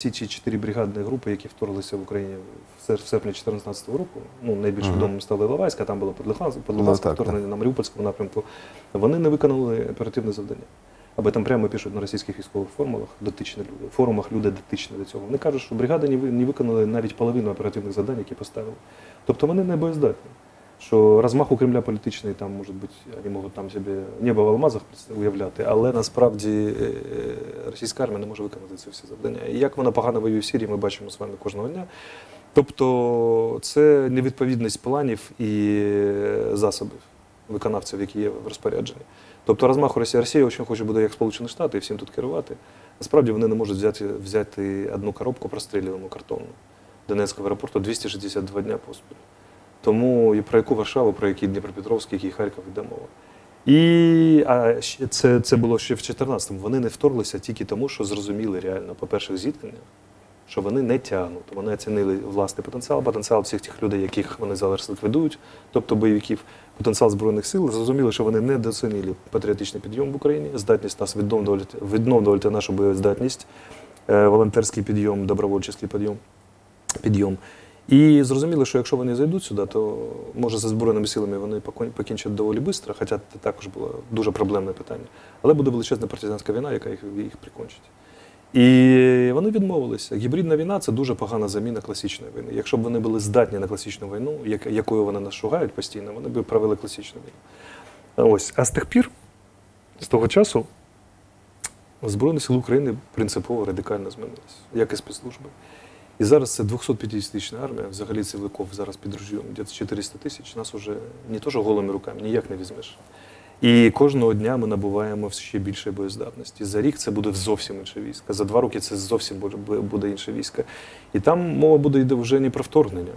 ці чи чотири бригадні групи, які вторглися в Україні в серпні 2014 року, ну найбільш Мгм. відомим стала Іловайська, там було Подлиханське, Ну, вторгнення на Маріупольському напрямку. Вони не виконали оперативне завдання. Об этом прямо пишуть на російських військових формулах дотичні люди, форумах люди дотичні до цього. Вони кажуть, що бригади не виконали навіть половину оперативних завдань, які поставили. Тобто вони не боєздатні. Що розмах у Кремля політичний, там, може бути, вони можуть там собі небо в алмазах уявляти, але насправді е, е, російська армія не може виконати ці всі завдання. І як вона погано воює в Сирії, ми бачимо з вами кожного дня. Тобто це невідповідність планів і засобів виконавців, які є в розпорядженні. Тобто розмах у Росії Росія дуже хоче буде як Сполучені Штати і всім тут керувати. Насправді вони не можуть взяти, взяти одну коробку прострілювану картонну Донецького аеропорту 262 дня поспіль. Тому і про яку Варшаву, про який Дніпропетровський, який Харків йде мова. І а ще це, це було ще в 14-му. Вони не вторглися тільки тому, що зрозуміли реально по перших зіткненнях, що вони не тягнуть. Вони оцінили власний потенціал, потенціал всіх тих людей, яких вони зараз ліквідують, тобто бойовиків, потенціал збройних сил. Зрозуміли, що вони недооцінили патріотичний підйом в Україні, здатність нас відновлювати, відновлювати нашу боєздатність, е, волонтерський підйом, добровольчий підйом. підйом. І зрозуміли, що якщо вони зайдуть сюди, то може за збройними силами вони покінчать доволі швидко, хоча це також було дуже проблемне питання. Але буде величезна партизанська війна, яка їх, їх прикончить. І вони відмовилися. Гібридна війна це дуже погана заміна класичної війни. Якщо б вони були здатні на класичну війну, як- якою вони нас шугають постійно, вони б провели класичну війну. Ось. А з тих пір, з того часу, Збройні сили України принципово радикально змінилися, як і спецслужби. І зараз це 250-тисячна армія, взагалі силовиків зараз під ружьом, десь 400 тисяч, нас уже не то, що голими руками, ніяк не візьмеш. І кожного дня ми набуваємо ще більше боєздатності. За рік це буде зовсім інше військо. За два роки це зовсім буде інше військо. І там мова буде йде вже не про вторгнення,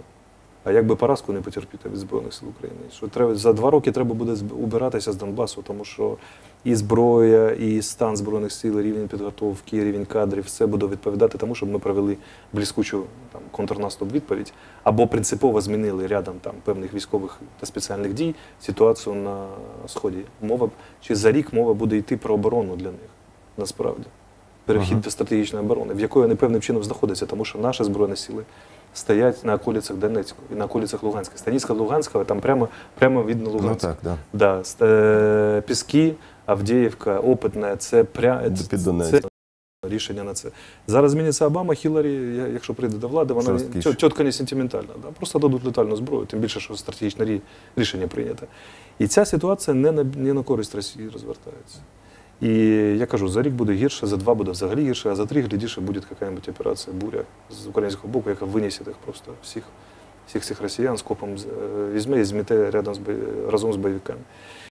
а як би поразку не потерпіти від Збройних сил України. Що треба за два роки треба буде убиратися з Донбасу, тому що і зброя, і стан збройних сил, рівень підготовки, рівень кадрів, все буде відповідати тому, щоб ми провели блискучу там контрнаступ відповідь, або принципово змінили рядом там певних військових та спеціальних дій ситуацію на сході. Мова чи за рік мова буде йти про оборону для них насправді. Перехід Ага. до стратегічної оборони, в якої вони певним чином знаходяться, тому що наші збройні сили стоять на околицях Донецького і на околицях Луганська. Станицька Луганського там прямо, прямо видно Ну так, да. Да, е, Піски, Авдіївка, Опитне, це пря... Під це, Донецьк. це рішення на це. Зараз зміниться Обама, Хіларі, якщо прийде до влади, вона тітка не сентиментальна. Да? Просто дадуть летальну зброю, тим більше, що стратегічне рі- рішення прийнято. І ця ситуація не на, не на користь Росії розвертається. І я кажу, за рік буде гірше, за два буде взагалі гірше, а за три, глядіше, буде якась операція буря з українського боку, яка винесе їх просто всіх, всіх цих росіян скопом е, візьме і зміте рядом з, разом з бойовиками.